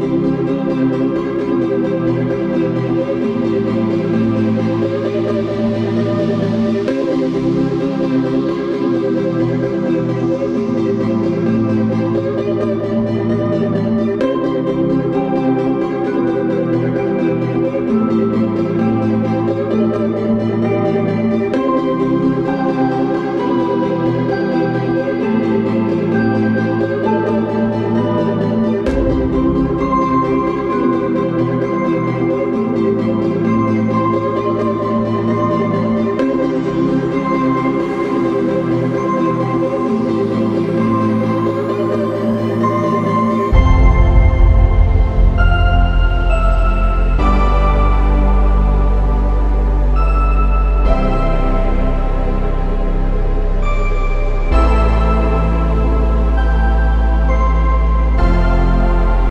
you.